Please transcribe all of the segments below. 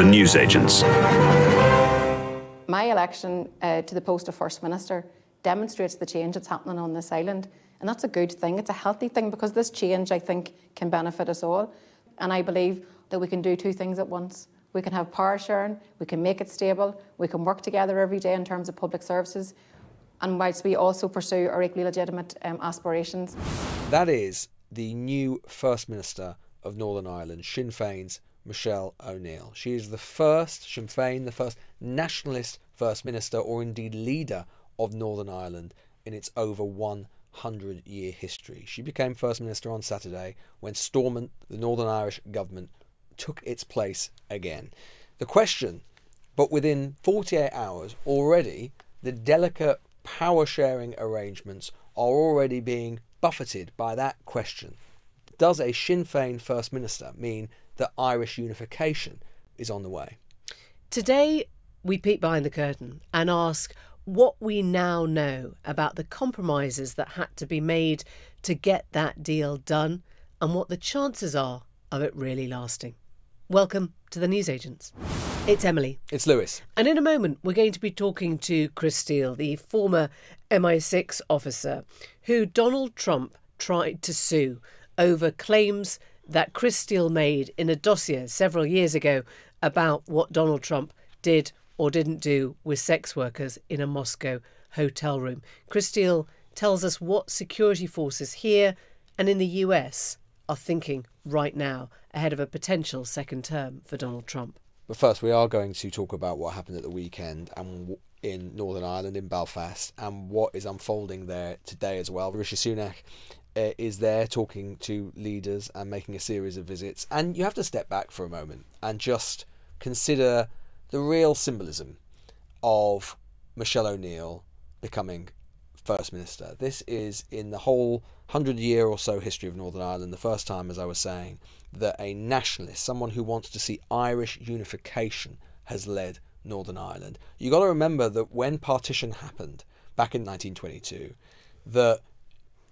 The News Agents. My election uh, to the post of First Minister demonstrates the change that's happening on this island. And that's a good thing. It's a healthy thing because this change, I think, can benefit us all. And I believe that we can do two things at once. We can have power sharing, we can make it stable, we can work together every day in terms of public services, and whilst we also pursue our equally legitimate um, aspirations. That is the new First Minister of Northern Ireland, Sinn Féin's Michelle O'Neill. She is the first Sinn Féin, the first nationalist First Minister, or indeed leader of Northern Ireland in its over 100 year history. She became First Minister on Saturday when Stormont, the Northern Irish government, took its place again. The question, but within 48 hours, already the delicate power sharing arrangements are already being buffeted by that question. Does a Sinn Féin First Minister mean that Irish unification is on the way? Today, we peek behind the curtain and ask what we now know about the compromises that had to be made to get that deal done and what the chances are of it really lasting. Welcome to the News Agents. It's Emily. It's Lewis. And in a moment, we're going to be talking to Chris Steele, the former MI6 officer who Donald Trump tried to sue over claims that Chris Steele made in a dossier several years ago about what Donald Trump did or didn't do with sex workers in a Moscow hotel room. Chris Steele tells us what security forces here and in the US are thinking right now ahead of a potential second term for Donald Trump. But first, we are going to talk about what happened at the weekend and in Northern Ireland, in Belfast, and what is unfolding there today as well. Rishi Sunak uh, is there talking to leaders and making a series of visits. And you have to step back for a moment and just consider the real symbolism of Michelle O'Neill becoming First Minister. This is in the whole hundred year or so history of Northern Ireland, the first time, as I was saying, that a nationalist, someone who wants to see Irish unification, has led Northern Ireland. You've got to remember that when partition happened back in 1922, that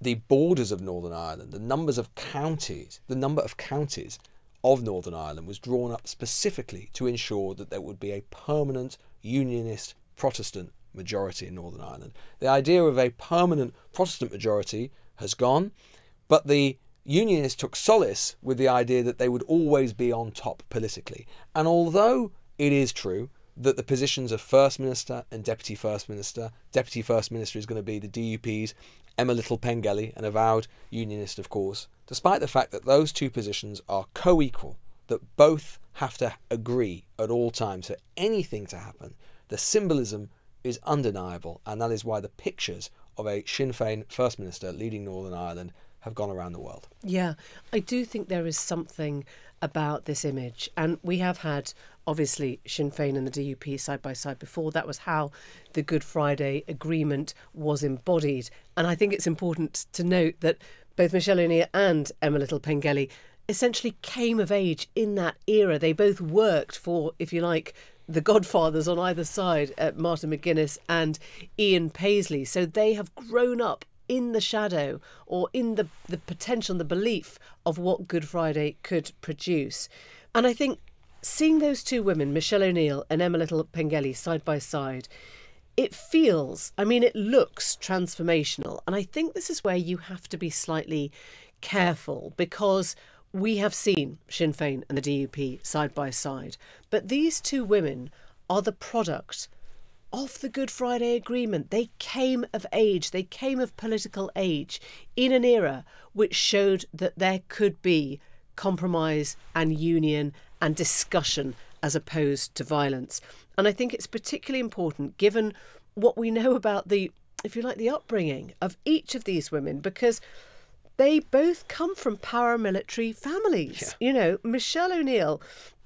the borders of Northern Ireland, the numbers of counties, the number of counties of Northern Ireland was drawn up specifically to ensure that there would be a permanent unionist Protestant majority in Northern Ireland. The idea of a permanent Protestant majority has gone, but the Unionists took solace with the idea that they would always be on top politically. And although it is true that the positions of First Minister and Deputy First Minister, Deputy First Minister is going to be the DUP's Emma Little Pengelly, an avowed unionist, of course, despite the fact that those two positions are co equal, that both have to agree at all times for anything to happen, the symbolism is undeniable, and that is why the pictures of a Sinn Féin First Minister leading Northern Ireland have gone around the world. Yeah, I do think there is something about this image, and we have had obviously Sinn Féin and the DUP side by side before. That was how the Good Friday Agreement was embodied. And I think it's important to note that both Michelle O'Neill and Emma Little Pengelly essentially came of age in that era. They both worked for, if you like, the godfathers on either side, uh, Martin McGuinness and Ian Paisley. So they have grown up in the shadow or in the, the potential and the belief of what Good Friday could produce. And I think seeing those two women, Michelle O'Neill and Emma Little Pengelly, side by side, it feels, I mean, it looks transformational. And I think this is where you have to be slightly careful because we have seen Sinn Féin and the DUP side by side. But these two women are the product of the Good Friday Agreement. They came of age, they came of political age in an era which showed that there could be compromise and union and discussion as opposed to violence. And I think it's particularly important given what we know about the, if you like, the upbringing of each of these women, because they both come from paramilitary families. Yeah. You know, Michelle O'Neill,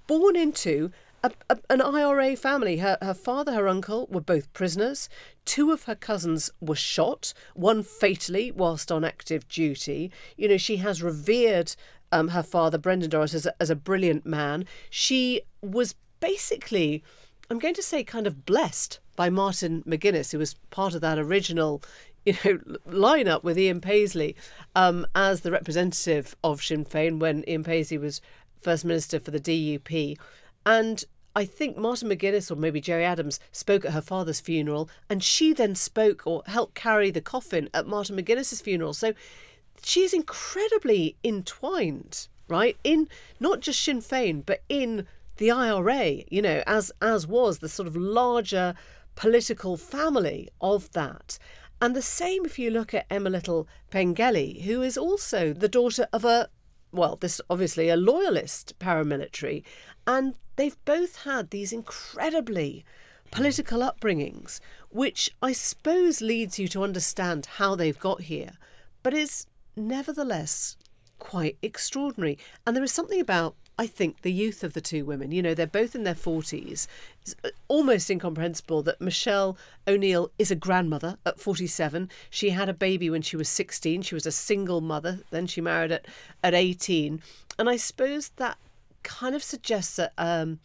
born into a, a, an IRA family. Her, her father, her uncle were both prisoners. Two of her cousins were shot, one fatally whilst on active duty. You know, she has revered um, her father, Brendan Doris, as a, as a brilliant man. She was basically, I'm going to say, kind of blessed by Martin McGuinness, who was part of that original you know, lineup with Ian Paisley um, as the representative of Sinn Féin when Ian Paisley was First Minister for the DUP. And I think Martin McGuinness or maybe Gerry Adams spoke at her father's funeral, and she then spoke or helped carry the coffin at Martin McGuinness's funeral. So she's incredibly entwined, right? In not just Sinn Féin, but in the IRA, you know, as as was the sort of larger political family of that. And the same if you look at Emma Little Pengelly, who is also the daughter of a well, this obviously a loyalist paramilitary, and they've both had these incredibly political upbringings, which I suppose leads you to understand how they've got here, but is nevertheless quite extraordinary. And there is something about I think the youth of the two women, you know, they're both in their 40s. It's uh, almost incomprehensible that Michelle O'Neill is a grandmother at 47. She had a baby when she was 16. She was a single mother. Then she married at, at 18. And I suppose that kind of suggests that um,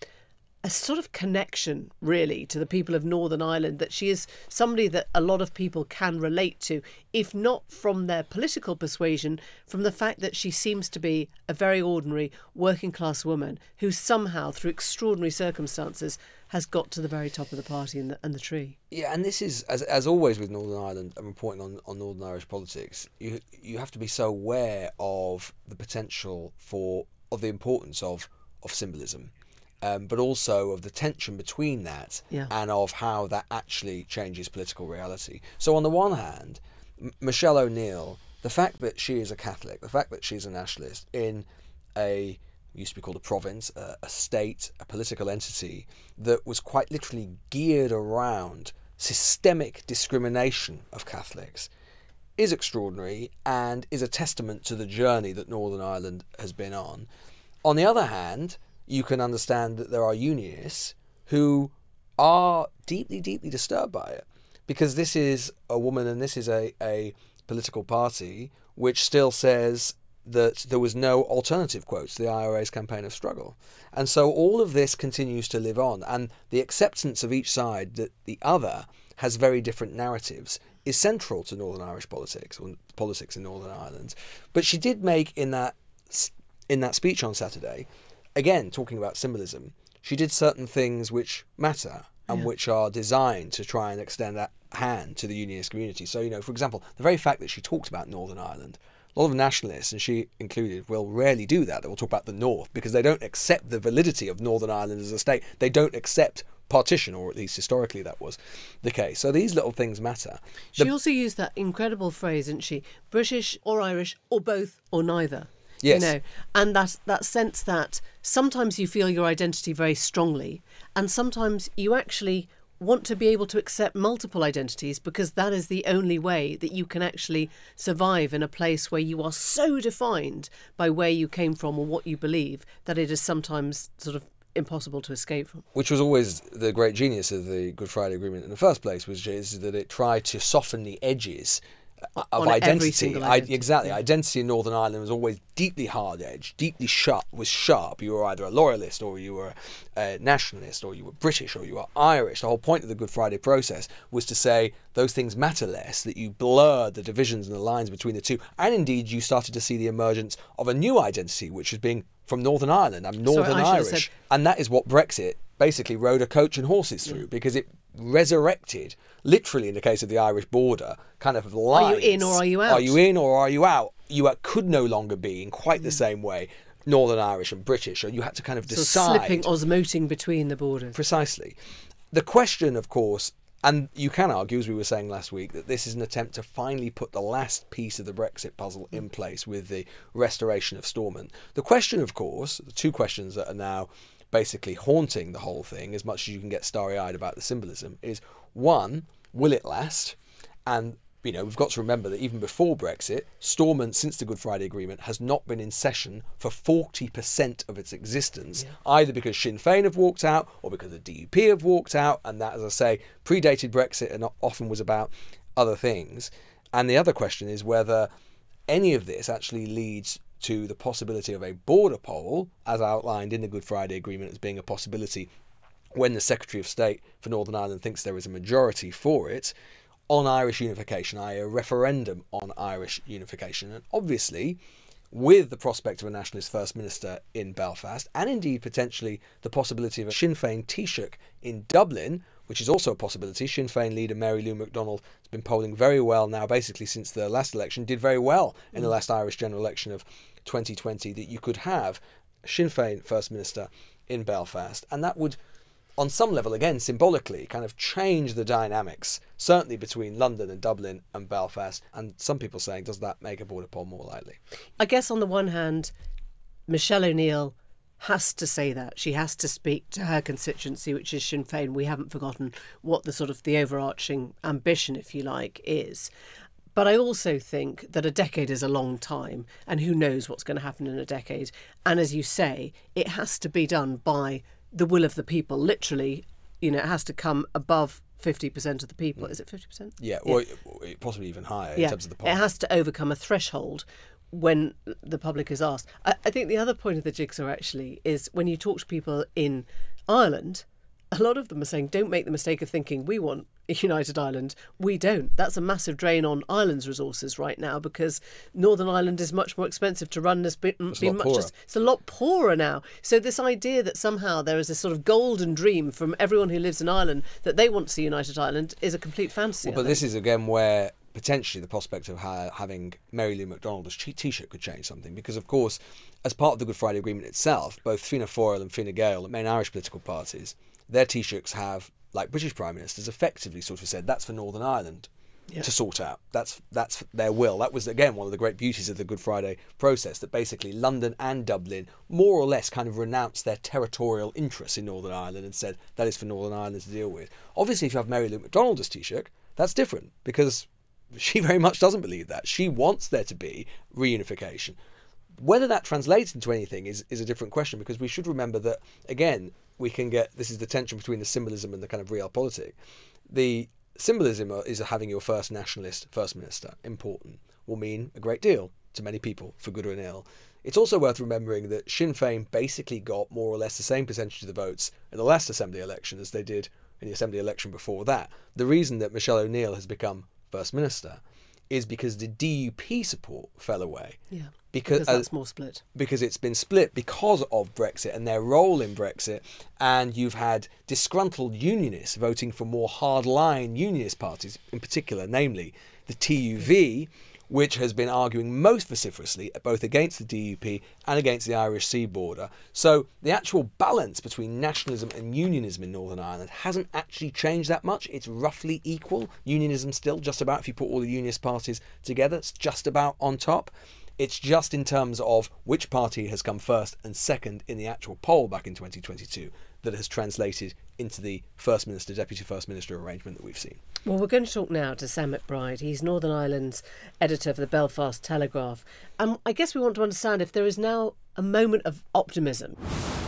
a sort of connection, really, to the people of Northern Ireland, that she is somebody that a lot of people can relate to, if not from their political persuasion, from the fact that she seems to be a very ordinary working class woman who somehow, through extraordinary circumstances, has got to the very top of the party and the, and the tree. Yeah, and this is as as always with Northern Ireland and reporting on, on Northern Irish politics, you you have to be so aware of the potential for of the importance of of symbolism um, but also of the tension between that yeah. and of how that actually changes political reality. So, on the one hand, M- Michelle O'Neill, the fact that she is a Catholic, the fact that she's a nationalist in a used to be called a province, a, a state, a political entity that was quite literally geared around systemic discrimination of Catholics is extraordinary and is a testament to the journey that Northern Ireland has been on. On the other hand, you can understand that there are unionists who are deeply, deeply disturbed by it. Because this is a woman and this is a, a political party which still says that there was no alternative, quotes, to the IRA's campaign of struggle. And so all of this continues to live on. And the acceptance of each side that the other has very different narratives is central to Northern Irish politics, or politics in Northern Ireland. But she did make in that in that speech on Saturday again, talking about symbolism, she did certain things which matter and yeah. which are designed to try and extend that hand to the unionist community. So, you know, for example, the very fact that she talked about Northern Ireland, a lot of nationalists, and she included, will rarely do that. They will talk about the North because they don't accept the validity of Northern Ireland as a state. They don't accept partition, or at least historically that was the case. So these little things matter. The... She also used that incredible phrase, didn't she? British or Irish or both or neither. Yes. You know, and that that sense that sometimes you feel your identity very strongly, and sometimes you actually want to be able to accept multiple identities because that is the only way that you can actually survive in a place where you are so defined by where you came from or what you believe that it is sometimes sort of impossible to escape from. Which was always the great genius of the Good Friday Agreement in the first place, was is that it tried to soften the edges of identity. I, exactly. Yeah. Identity in Northern Ireland was always deeply hard edged, deeply sharp. Was sharp. You were either a loyalist, or you were a nationalist, or you were British, or you were Irish. The whole point of the Good Friday process was to say those things matter less. That you blurred the divisions and the lines between the two, and indeed you started to see the emergence of a new identity, which was being from Northern Ireland. I'm Northern Sorry, Irish, and that is what Brexit basically rode a coach and horses through yeah. because it resurrected, literally in the case of the Irish border, kind of lines. Are you in or are you out? Are you in or are you out? You could no longer be in quite the mm. same way Northern Irish and British, or you had to kind of decide. so slipping, osmoting between the borders. Precisely. The question, of course, and you can argue, as we were saying last week, that this is an attempt to finally put the last piece of the Brexit puzzle in mm. place with the restoration of Stormont. The question, of course, the two questions that are now basically haunting the whole thing as much as you can get starry eyed about the symbolism is one, will it last? And you know, we've got to remember that even before Brexit, Stormont, since the Good Friday Agreement, has not been in session for 40% of its existence, yeah. either because Sinn Féin have walked out or because the DUP have walked out, and that, as I say, predated Brexit and often was about other things. And the other question is whether any of this actually leads to the possibility of a border poll, as outlined in the Good Friday Agreement as being a possibility when the Secretary of State for Northern Ireland thinks there is a majority for it, on Irish unification, i.e., a referendum on Irish unification. And obviously, with the prospect of a nationalist First Minister in Belfast, and indeed potentially the possibility of a Sinn Féin Taoiseach in Dublin, which is also a possibility. Sinn Féin leader Mary Lou McDonald has been polling very well now, basically since the last election, did very well in the mm. last Irish general election of 2020, that you could have Sinn Féin First Minister in Belfast, and that would on some level, again, symbolically, kind of change the dynamics, certainly between London and Dublin and Belfast. And some people saying, does that make a border poll more likely? I guess on the one hand, Michelle O'Neill has to say that. She has to speak to her constituency, which is Sinn Féin. We haven't forgotten what the sort of the overarching ambition, if you like, is. But I also think that a decade is a long time, and who knows what's going to happen in a decade. And as you say, it has to be done by the will of the people. Literally, you know, it has to come above 50% of the people. Mm. Is it 50%? Yeah, or possibly even higher yeah. in terms of the poll. It has to overcome a threshold when the public is asked. I, I think the other point of the jigsaw actually is when you talk to people in Ireland, a lot of them are saying, don't make the mistake of thinking we want a United Ireland. We don't. That's a massive drain on Ireland's resources right now because Northern Ireland is much more expensive to run. Has been, it's, been a much just, it's a lot poorer now. So this idea that somehow there is this sort of golden dream from everyone who lives in Ireland that they want to see United Ireland is a complete fantasy. Well, but this is again where potentially the prospect of ha- having Mary Lou McDonald as Taoiseach could change something because, of course, as part of the Good Friday Agreement itself, both Fianna Fáil and Fine Gael, the main Irish political parties, their Taoiseachs have, like British Prime Ministers, effectively sort of said that's for Northern Ireland yeah. to sort out. That's that's their will. That was again one of the great beauties of the Good Friday process. That basically London and Dublin more or less kind of renounced their territorial interests in Northern Ireland and said that is for Northern Ireland to deal with. Obviously, if you have Mary Lou McDonald as Taoiseach, that's different because she very much doesn't believe that. She wants there to be reunification. Whether that translates into anything is, is a different question because we should remember that, again, we can get this is the tension between the symbolism and the kind of real realpolitik. The symbolism is having your first nationalist first minister important will mean a great deal to many people, for good or ill. It's also worth remembering that Sinn Féin basically got more or less the same percentage of the votes in the last Assembly election as they did in the Assembly election before that. The reason that Michelle O'Neill has become First Minister is because the DUP support fell away. Yeah. Because, because that's uh, more split. Because it's been split because of Brexit and their role in Brexit. And you've had disgruntled unionists voting for more hardline unionist parties, in particular, namely the TUV, which has been arguing most vociferously both against the DUP and against the Irish Sea border. So the actual balance between nationalism and unionism in Northern Ireland hasn't actually changed that much. It's roughly equal. Unionism still just about, if you put all the unionist parties together, it's just about on top. It's just in terms of which party has come first and second in the actual poll back in 2022 that has translated into the First Minister, Deputy First Minister arrangement that we've seen. Well, we're going to talk now to Sam McBride. He's Northern Ireland's editor for the Belfast Telegraph. And um, I guess we want to understand if there is now a moment of optimism.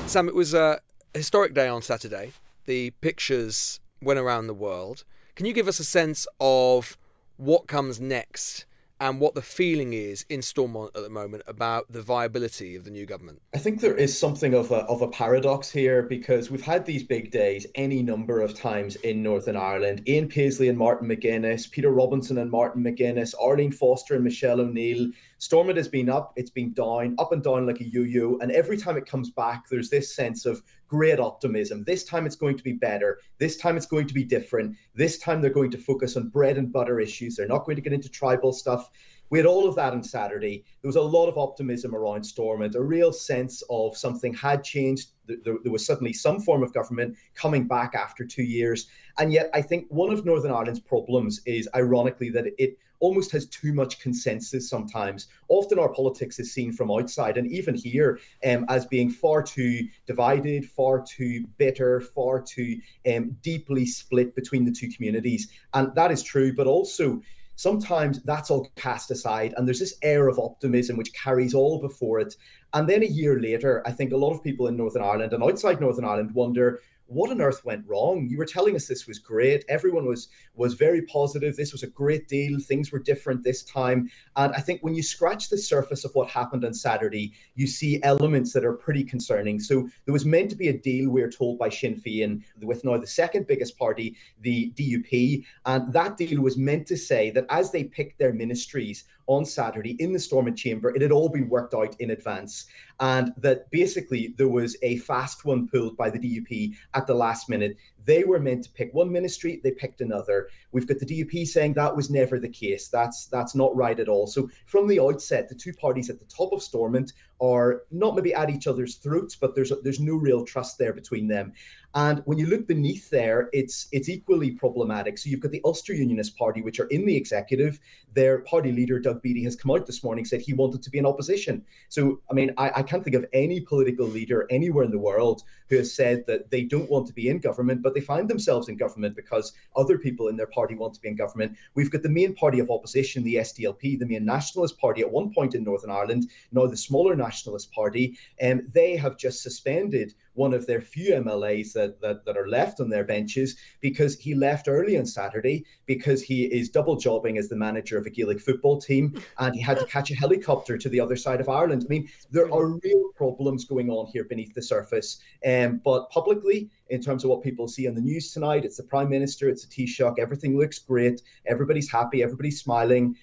Sam, it was a historic day on Saturday. The pictures went around the world. Can you give us a sense of what comes next and what the feeling is in Stormont at the moment about the viability of the new government? I think there is something of a, of a paradox here because we've had these big days any number of times in Northern Ireland. Ian Paisley and Martin McGuinness, Peter Robinson and Martin McGuinness, Arlene Foster and Michelle O'Neill. Stormont has been up, it's been down, up and down like a yo-yo. And every time it comes back, there's this sense of great optimism. This time it's going to be better. This time it's going to be different. This time they're going to focus on bread and butter issues. They're not going to get into tribal stuff. We had all of that on Saturday. There was a lot of optimism around Stormont, a real sense of something had changed. There, there was suddenly some form of government coming back after two years. And yet, I think one of Northern Ireland's problems is, ironically, that it almost has too much consensus sometimes. Often our politics is seen from outside, and even here, um, as being far too divided, far too bitter, far too um, deeply split between the two communities. And that is true, but also sometimes that's all cast aside and there's this air of optimism which carries all before it and then a year later i think a lot of people in northern ireland and outside northern ireland wonder what on earth went wrong? You were telling us this was great. Everyone was was very positive. This was a great deal. Things were different this time. And I think when you scratch the surface of what happened on Saturday, you see elements that are pretty concerning. So there was meant to be a deal, we're told by Sinn Féin, with now the second biggest party, the DUP, and that deal was meant to say that as they picked their ministries on Saturday in the Stormont chamber. It had all been worked out in advance, and that basically there was a fast one pulled by the DUP at the last minute. They were meant to pick one ministry, they picked another. We've got the DUP saying that was never the case. That's that's not right at all. So from the outset, the two parties at the top of Stormont are not maybe at each other's throats, but there's there's no real trust there between them. And when you look beneath there, it's it's equally problematic. So you've got the Ulster Unionist Party, which are in the executive. Their party leader, Doug Beattie, has come out this morning said he wanted to be in opposition. So I mean, I, I can't think of any political leader anywhere in the world who has said that they don't want to be in government, but they find themselves in government because other people in their party want to be in government. We've got the main party of opposition, the SDLP, the main nationalist party at one point in Northern Ireland, now the smaller nationalist party, and they have just suspended one of their few MLAs that, that, that are left on their benches because he left early on Saturday because he is double jobbing as the manager of a Gaelic football team and he had to catch a helicopter to the other side of Ireland. I mean, there are real problems going on here beneath the surface. Um, but publicly, in terms of what people see on the news tonight, it's the Prime Minister, it's a Taoiseach, everything looks great, everybody's happy, everybody's smiling.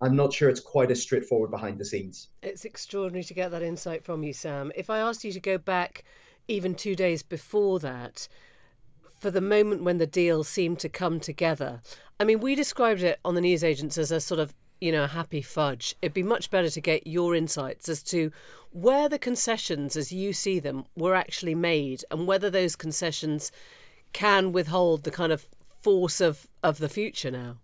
I'm not sure it's quite as straightforward behind the scenes. It's extraordinary to get that insight from you, Sam. If I asked you to go back even two days before that, for the moment when the deal seemed to come together. I mean, we described it on the news agents as a sort of, you know, a happy fudge. It'd be much better to get your insights as to where the concessions, as you see them, were actually made and whether those concessions can withhold the kind of force of, of the future now.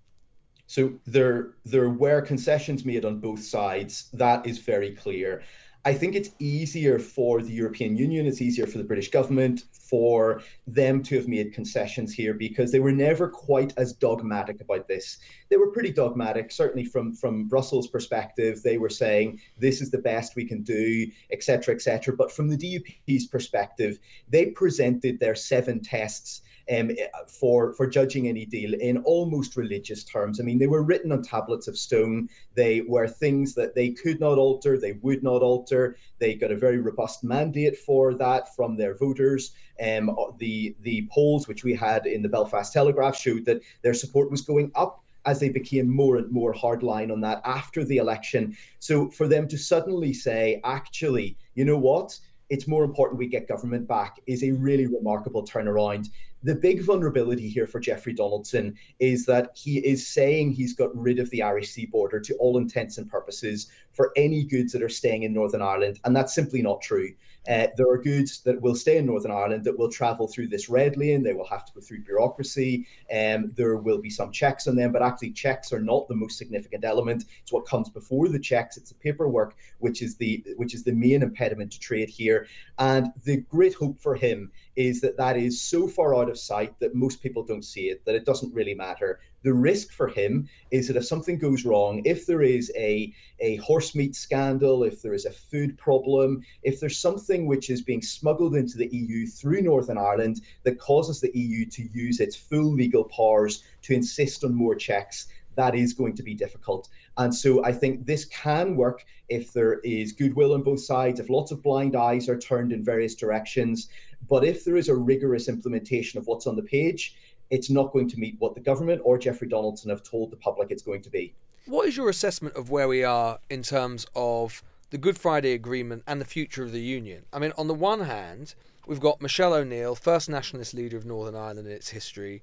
So there there were concessions made on both sides. That is very clear. I think it's easier for the European Union, it's easier for the British government, for them to have made concessions here because they were never quite as dogmatic about this. They were pretty dogmatic, certainly from, from Brussels' perspective. They were saying this is the best we can do, etc., etc. But from the DUP's perspective, they presented their seven tests um, for for judging any deal in almost religious terms. I mean, they were written on tablets of stone. They were things that they could not alter, they would not alter. They got a very robust mandate for that from their voters. Um, the the polls which we had in the Belfast Telegraph showed that their support was going up as they became more and more hardline on that after the election. So for them to suddenly say, actually, you know what? It's more important we get government back is a really remarkable turnaround the big vulnerability here for Jeffrey Donaldson is that he is saying he's got rid of the Irish Sea border to all intents and purposes for any goods that are staying in Northern Ireland, and that's simply not true. Uh, there are goods that will stay in Northern Ireland that will travel through this red lane. They will have to go through bureaucracy. Um, there will be some checks on them, but actually, checks are not the most significant element. It's what comes before the checks. It's the paperwork, which is the which is the main impediment to trade here. And the great hope for him is that that is so far out of sight that most people don't see it, that it doesn't really matter. The risk for him is that if something goes wrong, if there is a, a horse meat scandal, if there is a food problem, if there's something which is being smuggled into the EU through Northern Ireland that causes the EU to use its full legal powers to insist on more checks, that is going to be difficult. And so I think this can work if there is goodwill on both sides, if lots of blind eyes are turned in various directions. But if there is a rigorous implementation of what's on the page, it's not going to meet what the government or Jeffrey Donaldson have told the public it's going to be. What is your assessment of where we are in terms of the Good Friday Agreement and the future of the Union? I mean, on the one hand, we've got Michelle O'Neill, first nationalist leader of Northern Ireland in its history.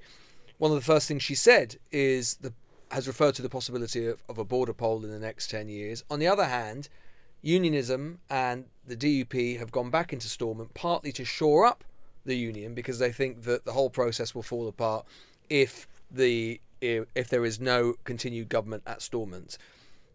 One of the first things she said is the has referred to the possibility of, of a border poll in the next 10 years. On the other hand, unionism and the DUP have gone back into Stormont partly to shore up the union because they think that the whole process will fall apart if the if there is no continued government at Stormont.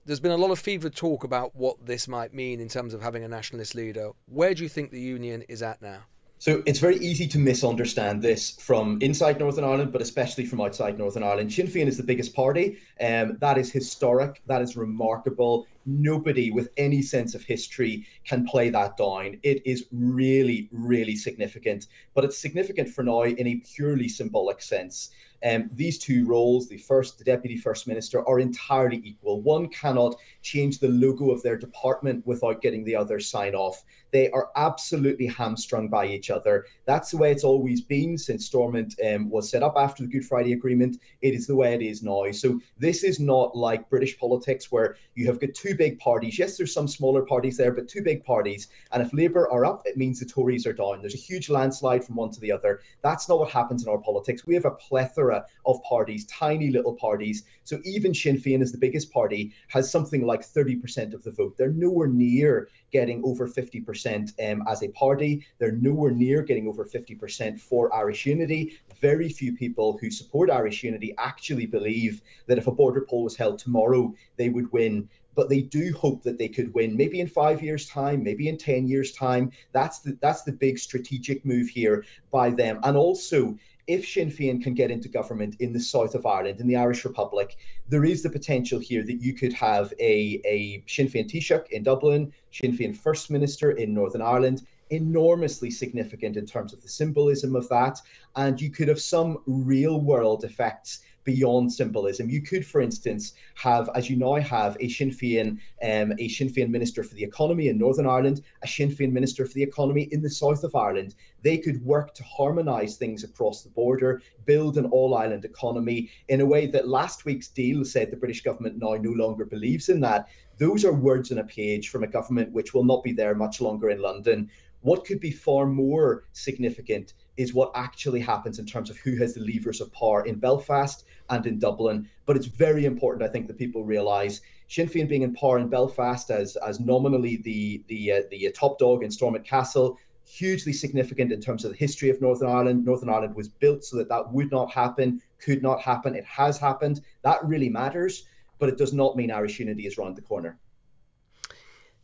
There's been a lot of fevered talk about what this might mean in terms of having a nationalist leader. Where do you think the union is at now? So it's very easy to misunderstand this from inside Northern Ireland, but especially from outside Northern Ireland. Sinn Féin is the biggest party. Um, that is historic. That is remarkable. Nobody with any sense of history can play that down. It is really, really significant, but it's significant for now in a purely symbolic sense. Um, these two roles, the first, the deputy first minister, are entirely equal. One cannot change the logo of their department without getting the other sign off. They are absolutely hamstrung by each other. That's the way it's always been since Stormont um, was set up after the Good Friday Agreement. It is the way it is now. So this is not like British politics where you have got two big parties. Yes, there's some smaller parties there, but two big parties. And if Labour are up, it means the Tories are down. There's a huge landslide from one to the other. That's not what happens in our politics. We have a plethora of parties, tiny little parties. So even Sinn Féin, as the biggest party, has something like 30% of the vote. They're nowhere near getting over 50% um, as a party. They're nowhere near getting over 50% for Irish unity. Very few people who support Irish unity actually believe that if a border poll was held tomorrow, they would win but they do hope that they could win maybe in five years time maybe in 10 years time that's the that's the big strategic move here by them and also if Sinn Féin can get into government in the south of Ireland, in the Irish Republic, there is the potential here that you could have a, a Sinn Féin Taoiseach in Dublin, Sinn Féin First Minister in Northern Ireland, enormously significant in terms of the symbolism of that. And you could have some real world effects beyond symbolism. You could, for instance, have, as you now have, a Sinn Féin, um, a Sinn Féin minister for the economy in Northern Ireland, a Sinn Féin minister for the economy in the south of Ireland. They could work to harmonise things across the border, build an all-island economy in a way that last week's deal said the British government now no longer believes in that. Those are words on a page from a government which will not be there much longer in London. What could be far more significant is what actually happens in terms of who has the levers of power in Belfast and in Dublin. But it's very important, I think, that people realise Sinn Féin being in power in Belfast as as nominally the the uh, the uh, top dog in Stormont Castle, hugely significant in terms of the history of Northern Ireland. Northern Ireland was built so that that would not happen, could not happen. It has happened. That really matters, but it does not mean Irish unity is round the corner.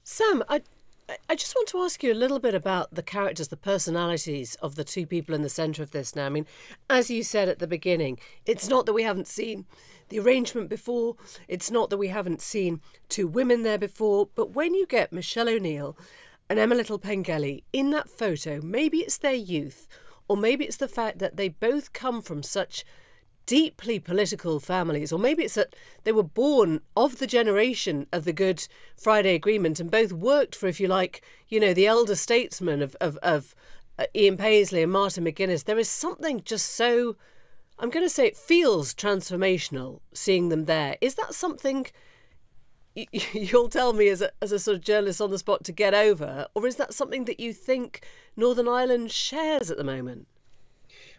Sam, I I just want to ask you a little bit about the characters, the personalities of the two people in the centre of this now. I mean, as you said at the beginning, it's not that we haven't seen the arrangement before, it's not that we haven't seen two women there before, but when you get Michelle O'Neill and Emma Little Pengelly in that photo, maybe it's their youth, or maybe it's the fact that they both come from such deeply political families, or maybe it's that they were born of the generation of the Good Friday Agreement and both worked for, if you like, you know, the elder statesmen of, of, of uh, Ian Paisley and Martin McGuinness. There is something just so, I'm going to say it feels transformational seeing them there. Is that something you'll tell me as a, as a sort of journalist on the spot to get over, or is that something that you think Northern Ireland shares at the moment?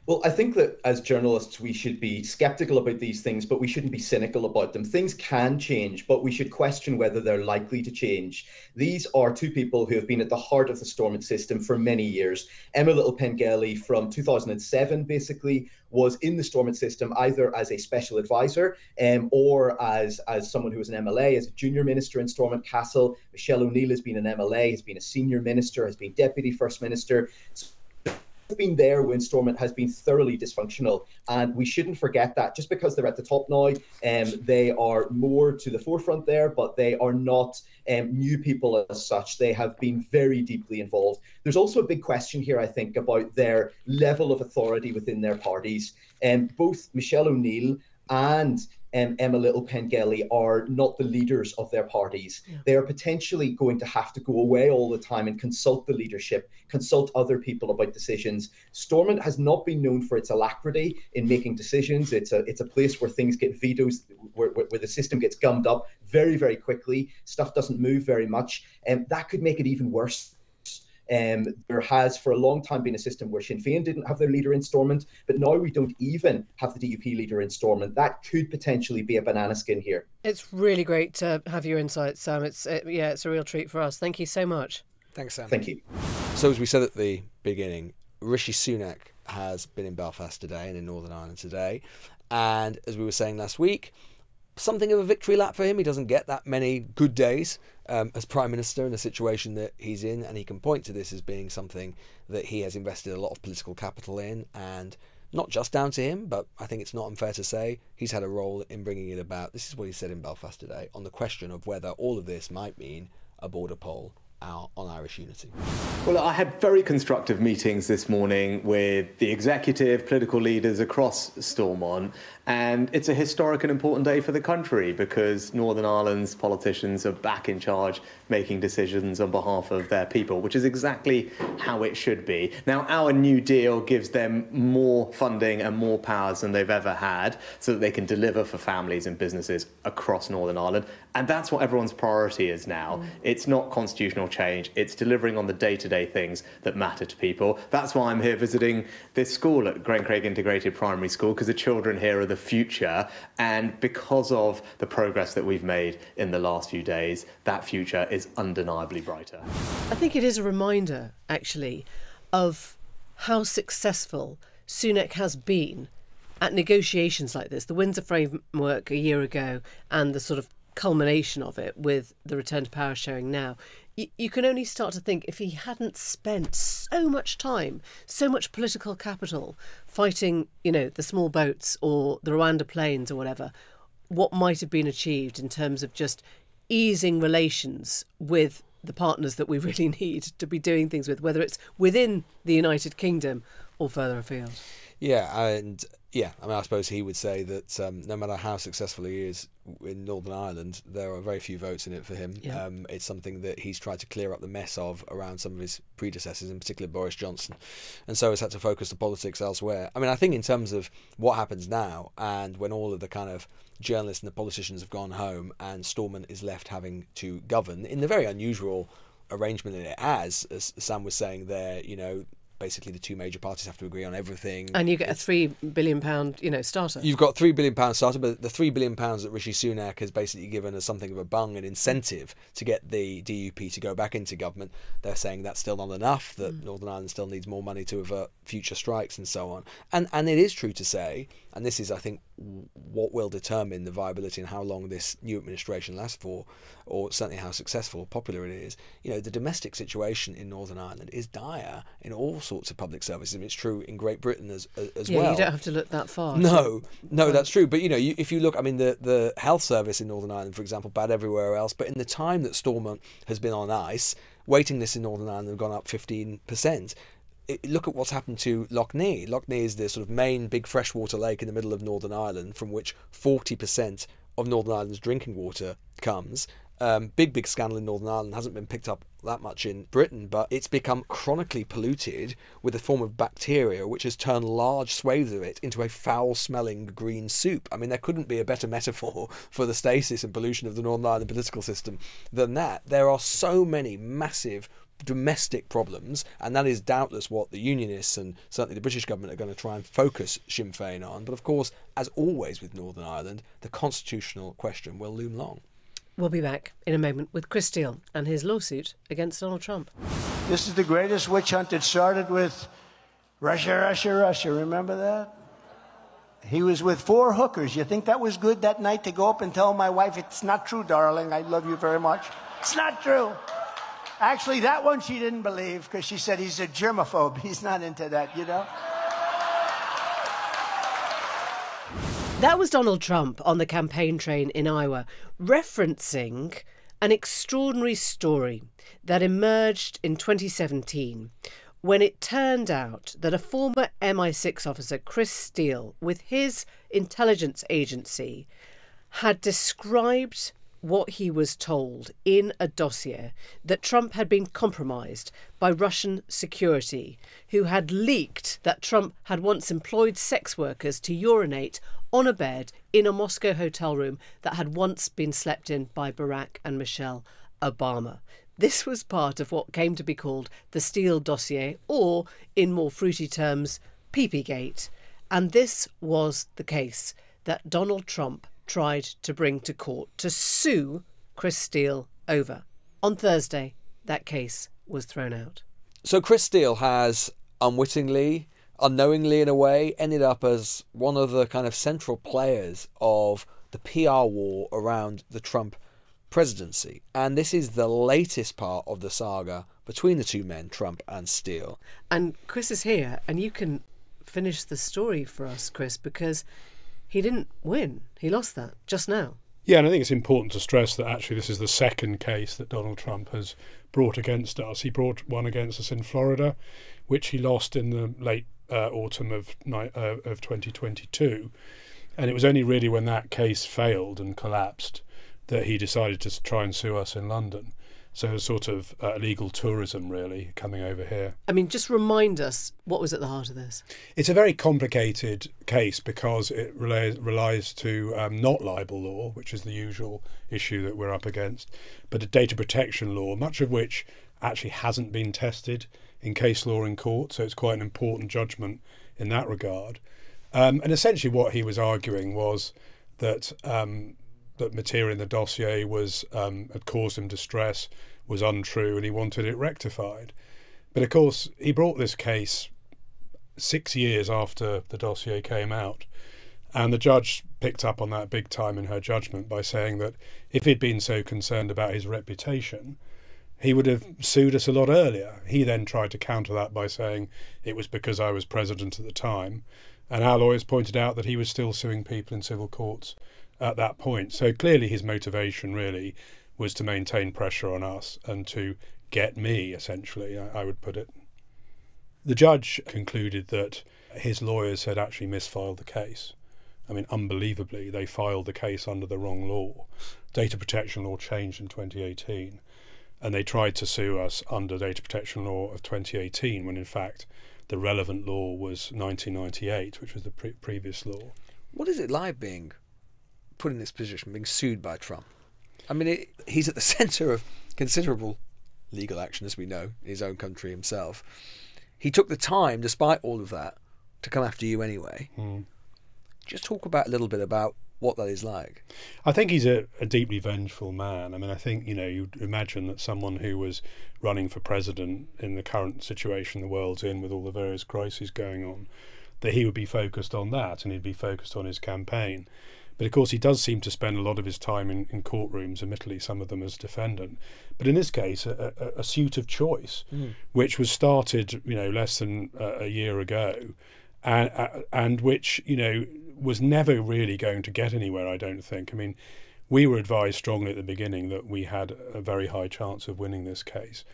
Well, I think that as journalists, we should be skeptical about these things, but we shouldn't be cynical about them. Things can change, but we should question whether they're likely to change. These are two people who have been at the heart of the Stormont system for many years. Emma Little Pengelly from 2007, basically, was in the Stormont system either as a special advisor um, or as, as someone who was an MLA, as a junior minister in Stormont Castle. Michelle O'Neill has been an MLA, has been a senior minister, has been deputy first minister. So been there when Stormont has been thoroughly dysfunctional, and we shouldn't forget that. Just because they're at the top now, um, they are more to the forefront there, but they are not um, new people as such. They have been very deeply involved. There's also a big question here, I think, about their level of authority within their parties. And um, both Michelle O'Neill and um, Emma Little Pengelly are not the leaders of their parties. Yeah. They are potentially going to have to go away all the time and consult the leadership, consult other people about decisions. Stormont has not been known for its alacrity in making decisions. It's a it's a place where things get vetoed, where, where, where the system gets gummed up very very quickly. Stuff doesn't move very much, and that could make it even worse um, there has for a long time been a system where Sinn Féin didn't have their leader in Stormont, but now we don't even have the DUP leader in Stormont. That could potentially be a banana skin here. It's really great to have your insights, Sam. It's it, yeah, it's a real treat for us. Thank you so much. Thanks, Sam. Thank you. So as we said at the beginning, Rishi Sunak has been in Belfast today and in Northern Ireland today, and as we were saying last week, something of a victory lap for him. He doesn't get that many good days um, as Prime Minister in the situation that he's in, and he can point to this as being something that he has invested a lot of political capital in and not just down to him, but I think it's not unfair to say he's had a role in bringing it about. This is what he said in Belfast today on the question of whether all of this might mean a border poll our, on Irish unity? Well, I had very constructive meetings this morning with the executive, political leaders across Stormont, and it's a historic and important day for the country because Northern Ireland's politicians are back in charge making decisions on behalf of their people, which is exactly how it should be. Now, our new deal gives them more funding and more powers than they've ever had so that they can deliver for families and businesses across Northern Ireland. And that's what everyone's priority is now. Mm. It's not constitutional change, it's delivering on the day to day things that matter to people. That's why I'm here visiting this school at Glencraig Integrated Primary School because the children here are the future. And because of the progress that we've made in the last few days, that future is undeniably brighter. I think it is a reminder, actually, of how successful Sunak has been at negotiations like this. The Windsor framework a year ago and the sort of culmination of it with the return to power sharing now you, can only start to think if he hadn't spent so much time, so much political capital fighting, you know, the small boats or the Rwanda planes or whatever, what might have been achieved in terms of just easing relations with the partners that we really need to be doing things with, whether it's within the United Kingdom or further afield. Yeah, and yeah, I mean, I suppose he would say that um, no matter how successful he is in Northern Ireland, there are very few votes in it for him. Yeah. Um, it's something that he's tried to clear up the mess of around some of his predecessors, in particular Boris Johnson, and so has had to focus the politics elsewhere. I mean, I think in terms of what happens now, and when all of the kind of journalists and the politicians have gone home, and Stormont is left having to govern in the very unusual arrangement that it has, as Sam was saying there, you know, basically the two major parties have to agree on everything. And you get it's, a three billion pound, you know, starter. You've got three billion pound starter, but the three billion pounds that Rishi Sunak has basically given as something of a bung, an incentive to get the DUP to go back into government. They're saying that's still not enough. That mm. Northern Ireland still needs more money to avert future strikes and so on. And and it is true to say, and this is I think what will determine the viability and how long this new administration lasts for, or certainly how successful or popular it is. You know, the domestic situation in Northern Ireland is dire in all sorts of public services. I mean, it's true in Great Britain as as yeah, well. you don't have to look that far. No, no, that's true. But you know, you, if you look, I mean, the the health service in Northern Ireland, for example, bad everywhere else. But in the time that Stormont has been on ice, waiting lists in Northern Ireland have gone up fifteen percent look at what's happened to Lough Neagh. Lough Neagh is the sort of main big freshwater lake in the middle of Northern Ireland, from which 40% of Northern Ireland's drinking water comes. Um, big, big scandal in Northern Ireland hasn't been picked up that much in Britain, but it's become chronically polluted with a form of bacteria which has turned large swathes of it into a foul smelling green soup. I mean, there couldn't be a better metaphor for the stasis and pollution of the Northern Ireland political system than that. There are so many massive domestic problems, and that is doubtless what the Unionists and certainly the British government are going to try and focus Sinn Féin on. But of course, as always with Northern Ireland, the constitutional question will loom long. We'll be back in a moment with Chris Steele and his lawsuit against Donald Trump. This is the greatest witch hunt. It started with Russia, Russia, Russia. Remember that? He was with four hookers. You think that was good that night to go up and tell my wife, It's not true, darling. I love you very much? It's not true. Actually, that one she didn't believe because she said he's a germaphobe. He's not into that, you know? That was Donald Trump on the campaign train in Iowa, referencing an extraordinary story that emerged in 2017 when it turned out that a former MI6 officer, Chris Steele, with his intelligence agency, had described what he was told in a dossier that Trump had been compromised by Russian security, who had leaked that Trump had once employed sex workers to urinate on a bed in a Moscow hotel room that had once been slept in by Barack and Michelle Obama. This was part of what came to be called the Steele dossier, or, in more fruity terms, Peepygate. And this was the case that Donald Trump tried to bring to court to sue Chris Steele over. On Thursday, that case was thrown out. So Chris Steele has unwittingly, unknowingly in a way, ended up as one of the kind of central players of the PR war around the Trump presidency. And this is the latest part of the saga between the two men, Trump and Steele. And Chris is here, and you can finish the story for us, Chris, because he didn't win. He lost that just now. Yeah, and I think it's important to stress that actually this is the second case that Donald Trump has brought against us. He brought one against us in Florida, which he lost in the late uh, autumn of uh, of 2022, and it was only really when that case failed and collapsed that he decided to try and sue us in London. So a sort of uh, illegal tourism, really, coming over here. I mean, just remind us what was at the heart of this. It's a very complicated case because it relies, relies to um, not libel law, which is the usual issue that we're up against, but a data protection law, much of which actually hasn't been tested in case law in court. So it's quite an important judgment in that regard. Um, and essentially, what he was arguing was that um, that material in the dossier was um, had caused him distress was untrue, and he wanted it rectified. But of course, he brought this case six years after the dossier came out, and the judge picked up on that big time in her judgment by saying that if he'd been so concerned about his reputation, he would have sued us a lot earlier. He then tried to counter that by saying it was because I was president at the time. And our lawyers pointed out that he was still suing people in civil courts at that point. So clearly, his motivation really was to maintain pressure on us and to get me, essentially, I, I would put it. The judge concluded that his lawyers had actually misfiled the case. I mean, unbelievably, they filed the case under the wrong law. Data protection law changed in 2018, and they tried to sue us under data protection law of 2018, when in fact the relevant law was 1998, which was the pre- previous law. What is it like being put in this position, being sued by Trump? I mean, it, he's at the centre of considerable legal action, as we know, in his own country himself. He took the time, despite all of that, to come after you anyway. Mm. Just talk about a little bit about what that is like. I think he's a, a, deeply vengeful man. I mean, I think, you know, you'd imagine that someone who was running for president in the current situation the world's in with all the various crises going on, that he would be focused on that and he'd be focused on his campaign. But of course, he does seem to spend a lot of his time in, in courtrooms, admittedly, some of them as defendant. But in this case, a, a, a suit of choice, mm. which was started, you know, less than a, a year ago, and uh, and which you know was never really going to get anywhere. I don't think. I mean, we were advised strongly at the beginning that we had a very high chance of winning this case.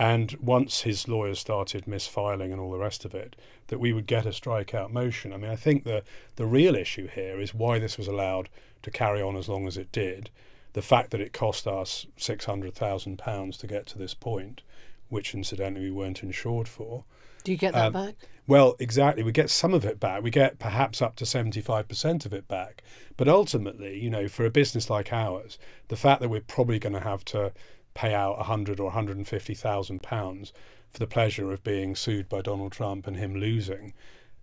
And once his lawyers started misfiling and all the rest of it, that we would get a strikeout motion. I mean, I think the, the real issue here is why this was allowed to carry on as long as it did. The fact that it cost us £600,000 to get to this point, which incidentally we weren't insured for. Do you get that um, back? Well, exactly. We get some of it back. We get perhaps up to 75% of it back. But ultimately, you know, for a business like ours, the fact that we're probably going to have to pay out a hundred or 150,000 pounds for the pleasure of being sued by Donald Trump and him losing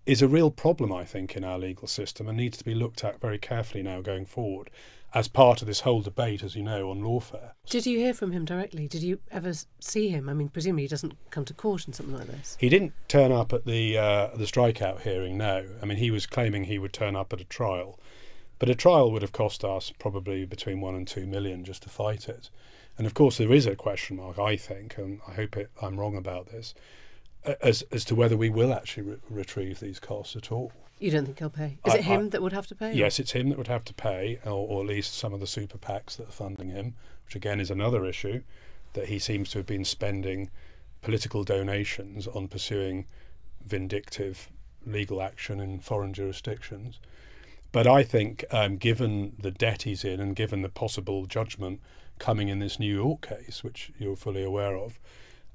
is a real problem, I think, in our legal system and needs to be looked at very carefully now going forward as part of this whole debate, as you know, on lawfare. Did you hear from him directly? Did you ever see him? I mean, presumably he doesn't come to court in something like this. He didn't turn up at the uh, the strikeout hearing. No, I mean he was claiming he would turn up at a trial, but a trial would have cost us probably between one and two million just to fight it. And of course, there is a question mark, I think, and I hope it, I'm wrong about this, as, as to whether we will actually re- retrieve these costs at all. You don't think he'll pay? Is I, it him I, that would have to pay? Yes, it's him that would have to pay, or, or, at least some of the super PACs that are funding him, which again is another issue, that he seems to have been spending political donations on pursuing vindictive legal action in foreign jurisdictions. But I think, um, given the debt he's in and given the possible judgment coming in this New York case, which you're fully aware of,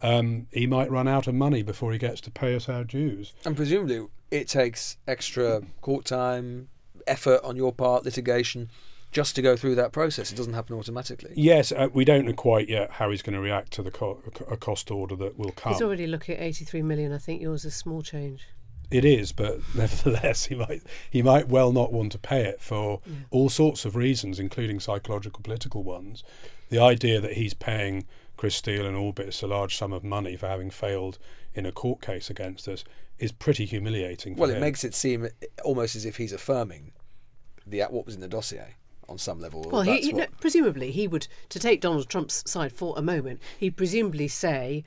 um, he might run out of money before he gets to pay us our dues. And presumably, it takes extra court time, effort on your part, litigation, just to go through that process. It doesn't happen automatically. Yes, uh, we don't know quite yet how he's going to react to the co- a cost order that will come. He's already looking at 83 million. I think yours is small change. It is, but nevertheless, he might he might well not want to pay it for yeah. all sorts of reasons, including psychological, political ones. The idea that he's paying Chris Steele and Orbis a large sum of money for having failed in a court case against us is pretty humiliating. well, it him. makes it seem almost as if he's affirming the what was in the dossier on some level. Well, he, what... no, presumably he would, to take Donald Trump's side for a moment, he'd presumably say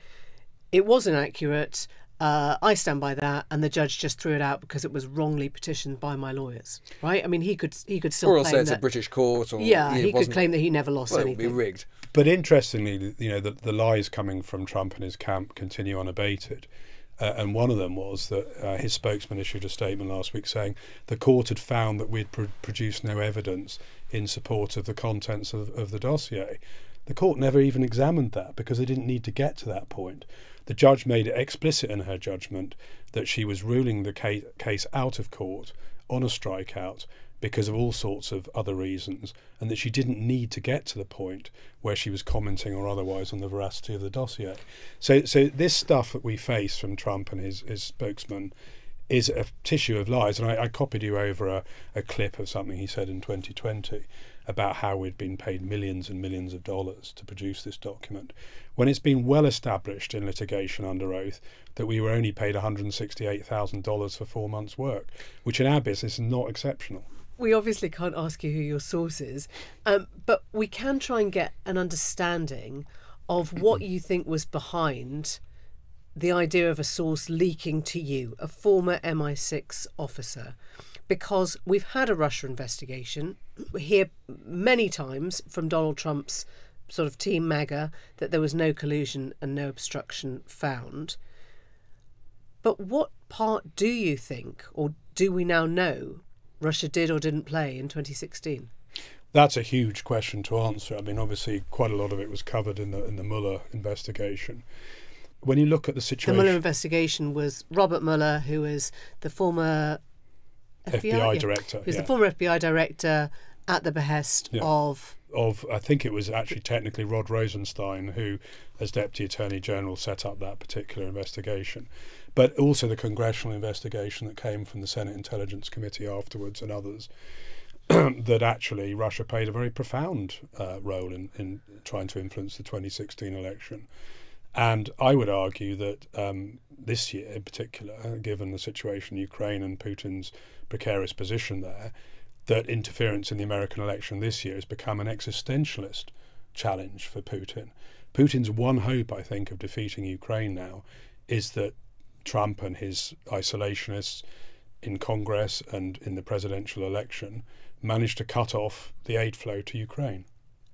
it was inaccurate Uh, I stand by that, and the judge just threw it out because it was wrongly petitioned by my lawyers. Right? I mean, he could he could still or claim say it's that, a British court, or yeah, it he could claim that he never lost well, it would be rigged. But interestingly, you know, the, the lies coming from Trump and his camp continue unabated. Uh, and one of them was that uh, his spokesman issued a statement last week saying the court had found that we'd pro- produced no evidence in support of the contents of, of the dossier. The court never even examined that because they didn't need to get to that point. The judge made it explicit in her judgment that she was ruling the case, out of court on a strikeout because of all sorts of other reasons, and that she didn't need to get to the point where she was commenting or otherwise on the veracity of the dossier. So, so this stuff that we face from Trump and his, his spokesman is a tissue of lies. And I, I copied you over a, a clip of something he said in 2020 about how we'd been paid millions and millions of dollars to produce this document, when it's been well established in litigation under oath that we were only paid $168,000 for four months' work, which in our business is not exceptional. we obviously can't ask you who your source is, um, but we can try and get an understanding of what you think was behind the idea of a source leaking to you, a former MI6 officer. Because we've had a Russia investigation. We hear many times from Donald Trump's sort of team MAGA that there was no collusion and no obstruction found. But what part do you think, or do we now know, Russia did or didn't play in 2016? That's a huge question to answer. I mean, obviously, quite a lot of it was covered in the in the Mueller investigation. When you look at the situation, The Mueller investigation was Robert Mueller, who is the former FBI yeah, director, Who's yeah. the former FBI director at the behest Yeah. of of I think it was actually technically Rod Rosenstein who, as Deputy Attorney General, set up that particular investigation, but also the congressional investigation that came from the Senate Intelligence Committee afterwards and others. that actually Russia played a very profound uh, role in, in trying to influence the 2016 election. And I would argue that um, this year, in particular, given the situation in Ukraine and Putin's precarious position there, that interference in the American election this year has become an existentialist challenge for Putin. Putin's one hope, I think, of defeating Ukraine now is that Trump and his isolationists in Congress and in the presidential election manage to cut off the aid flow to Ukraine.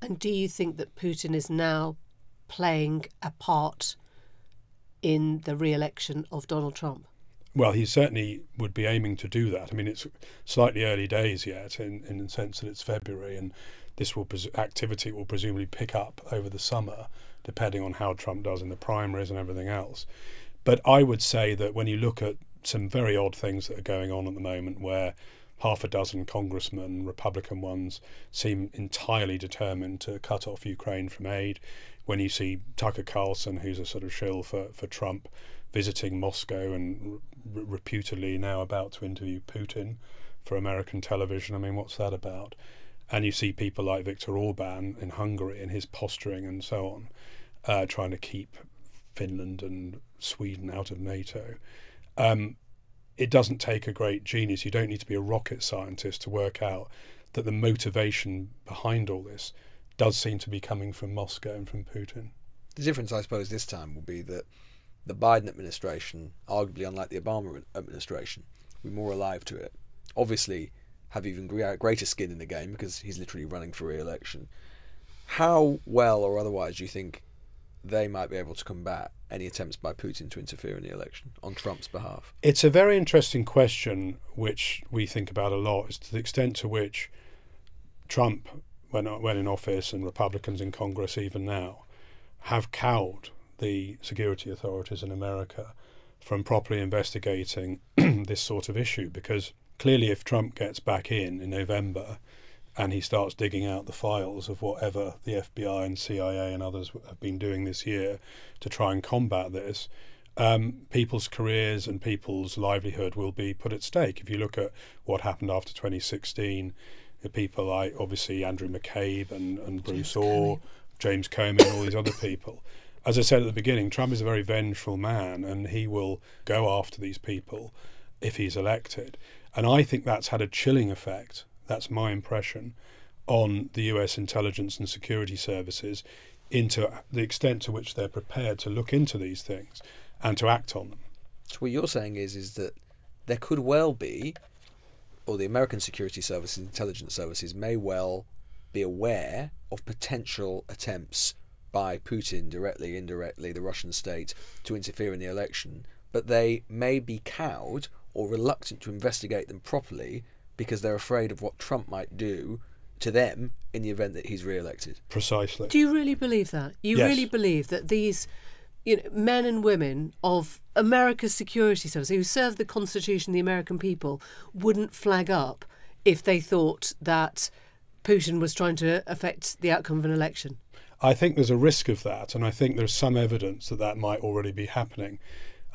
And do you think that Putin is now playing a part in the re election of Donald Trump? Well, he certainly would be aiming to do that. I mean, it's slightly early days yet, in, in the sense that it's February, and this will activity will presumably pick up over the summer, depending on how Trump does in the primaries and everything else. But I would say that when you look at some very odd things that are going on at the moment, where half a dozen congressmen, Republican ones, seem entirely determined to cut off Ukraine from aid. When you see Tucker Carlson, who's a sort of shill for, for Trump, visiting Moscow and re- reputedly now about to interview Putin for American television. I mean, what's that about? And you see people like Viktor Orban in Hungary and his posturing and so on, uh, trying to keep Finland and Sweden out of NATO. Um, it doesn't take a great genius. You don't need to be a rocket scientist to work out that the motivation behind all this does seem to be coming from Moscow and from Putin. The difference, I suppose, this time will be that the Biden administration, arguably unlike the Obama administration, will be more alive to it. Obviously, have even greater skin in the game because he's literally running for re-election. How well or otherwise do you think they might be able to combat any attempts by Putin to interfere in the election on Trump's behalf? It's a very interesting question, which we think about a lot, is to the extent to which Trump, when, when in office, and Republicans in Congress even now, have cowed the security authorities in America from properly investigating this sort of issue. Because clearly, if Trump gets back in in November and he starts digging out the files of whatever the FBI and CIA and others have been doing this year to try and combat this, um, people's careers and people's livelihood will be put at stake. If you look at what happened after 2016, the people like obviously Andrew McCabe and, and Bruce Ohr, James Comey, and all these other people. As I said at the beginning, Trump is a very vengeful man and he will go after these people if he's elected. And I think that's had a chilling effect. That's my impression on the US intelligence and security services into the extent to which they're prepared to look into these things and to act on them. So what you're saying is is that there could well be, or the American security services, intelligence services may well be aware of potential attempts by Putin directly, indirectly, the Russian state to interfere in the election, but they may be cowed or reluctant to investigate them properly because they're afraid of what Trump might do to them in the event that he's re-elected. Precisely. Do you really believe that? You Yes. really believe that these you know, men and women of America's security service who serve the Constitution, the American people, wouldn't flag up if they thought that Putin was trying to affect the outcome of an election? I think there's a risk of that, and I think there's some evidence that that might already be happening.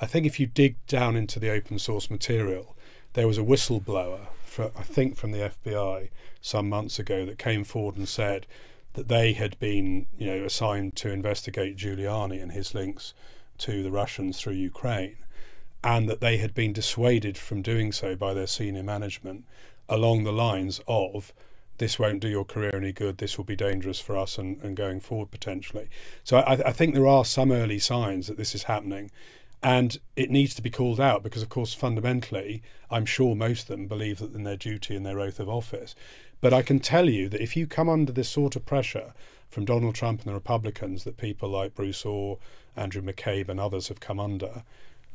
I think if you dig down into the open source material, there was a whistleblower, for, I think from the FBI, some months ago that came forward and said that they had been, you know, assigned to investigate Giuliani and his links to the Russians through Ukraine, and that they had been dissuaded from doing so by their senior management along the lines of this won't do your career any good. This will be dangerous for us and, and going forward potentially. So I, I think there are some early signs that this is happening, and it needs to be called out because, of course, fundamentally, I'm sure most of them believe that in their duty and their oath of office. But I can tell you that if you come under this sort of pressure from Donald Trump and the Republicans that people like Bruce Ohr, Andrew McCabe, and others have come under,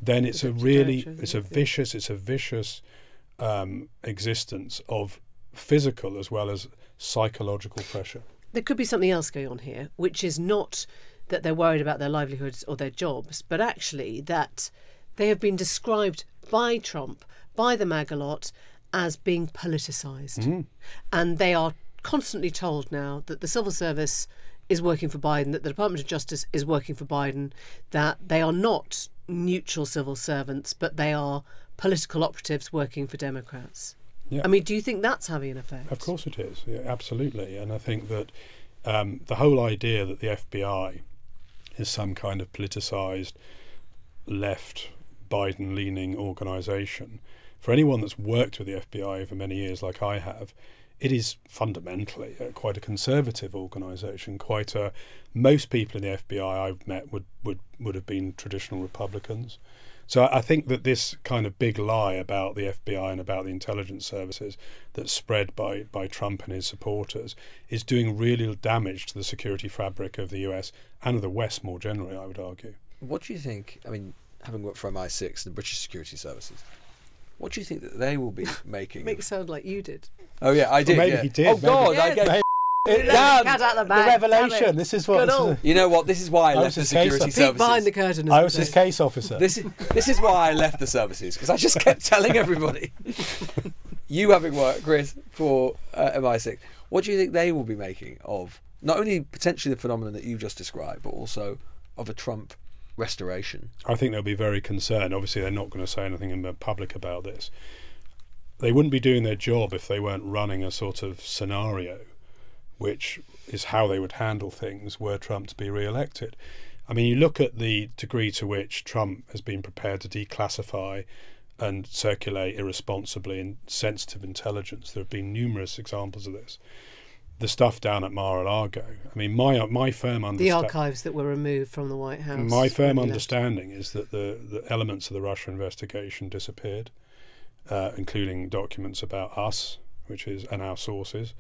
then it's a really it's a vicious it's a vicious um, existence of physical as well as psychological pressure. there could be something else going on here, which is not that they're worried about their livelihoods or their jobs, but actually that they have been described by Trump, by the MAGA lot, as being politicised. And they are constantly told now that the civil service is working for Biden, that the Department of Justice is working for Biden, that they are not neutral civil servants, but they are political operatives working for Democrats. Yeah. I mean, do you think that's having an effect? Of course it is, yeah, absolutely. And I think that um, the whole idea that the FBI is some kind of politicised, left, Biden leaning organisation, for anyone that's worked with the FBI for many years, like I have, it is fundamentally quite a conservative organisation. Quite a most people in the FBI I've met would, would, would have been traditional Republicans. So I I think that this kind of big lie about the FBI and about the intelligence services that's spread by, by Trump and his supporters is doing real damage to the security fabric of the US and of the West more generally, I would argue. What do you think? I mean, having worked for MI6 and the British security services, what do you think that they will be making? Make it sound like you did. oh yeah, I did. maybe yeah. he did, Oh maybe. God, I Yes. get. Maybe- Let the cat out the the bag. damn revelation. This is what. This is, old. You know what? This is why I, I left was the security officer. Peek services. behind the curtain. I was his case officer. This is this is why I left the services because I just kept telling everybody. you having worked, Chris, for uh, MI6, what do you think they will be making of not only potentially the phenomenon that you just described, but also of a Trump restoration? I think they'll be very concerned. Obviously, they're not going to say anything in the public about this. They wouldn't be doing their job if they weren't running a sort of scenario, which is how they would handle things were Trump to be re-elected. I mean, you look at the degree to which Trump has been prepared to declassify and circulate irresponsibly and sensitive intelligence. There have been numerous examples of this. The stuff down at Mar-a-Lago. I mean, my my firm the archives that were removed from the White House. My firm when he left. understanding is that the, the elements of the Russia investigation disappeared, uh, including documents about us, which is and our sources.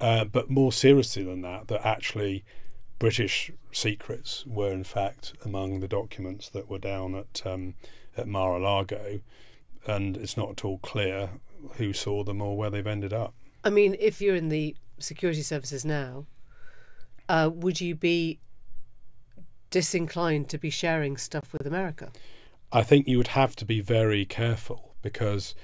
Uh, but more seriously than that, that actually British secrets were in fact among the documents that were down at um, at Mar-a-Lago, and it's not at all clear who saw them or where they've ended up. I mean, if you're in the security services now, uh, would you be disinclined to be sharing stuff with America? I think you would have to be very careful because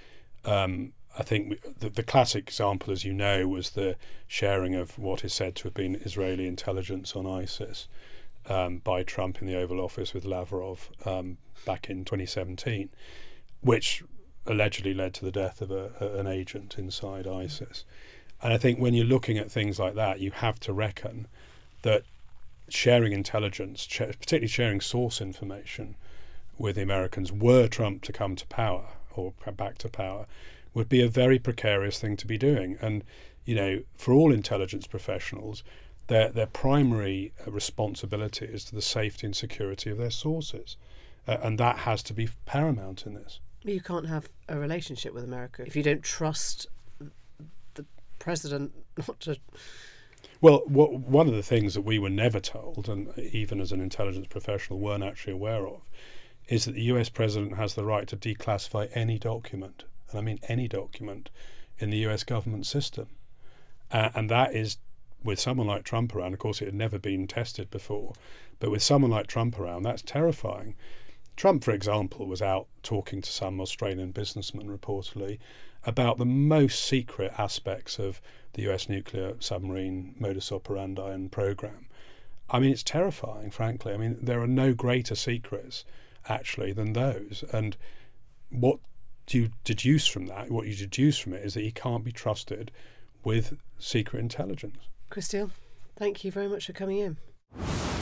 um, I think the, the classic example, as you know, was the sharing of what is said to have been Israeli intelligence on ISIS um, by Trump in the Oval Office with Lavrov um, back in 2017, which allegedly led to the death of a, a- an agent inside ISIS. And I think when you're looking at things like that, you have to reckon that sharing intelligence, particularly sharing source information with the Americans, were Trump to come to power or back to power, would be a very precarious thing to be doing. And you know, for all intelligence professionals, their their primary uh, responsibility is to the safety and security of their sources. uh, and that has to be paramount in this. You can't have a relationship with America if you don't trust the president not to. Well, what, one of the things that we were never told, and even as an intelligence professional weren't actually aware of, is that the US president has the right to declassify any document, and I mean any document, in the US government system. Uh, and that is, with someone like Trump around, of course, it had never been tested before, but with someone like Trump around, that's terrifying. Trump, for example, was out talking to some Australian businessman reportedly about the most secret aspects of the US nuclear submarine modus operandi and program. I mean, it's terrifying, frankly. I mean, there are no greater secrets actually than those. And what you deduce from that? What you deduce from it is that he can't be trusted with secret intelligence. Christian, thank you very much for coming in.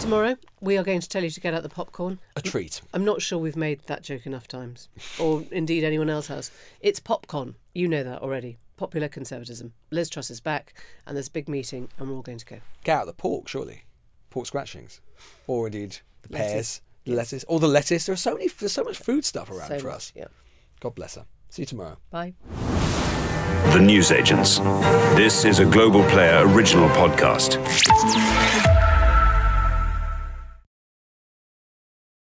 Tomorrow, we are going to tell you to get out the popcorn. A treat. I'm not sure we've made that joke enough times, or indeed anyone else has. It's popcorn. You know that already. Popular conservatism. Liz Truss is back, and there's a big meeting, and we're all going to go. Get out the pork, surely. Pork scratchings. Or indeed the pears, Lettuce. the lettuce, or the lettuce. There's so many. There's so much food stuff around So for much, us. Yeah. God bless her. See you tomorrow. Bye. The News Agents. This is a Global Player original podcast.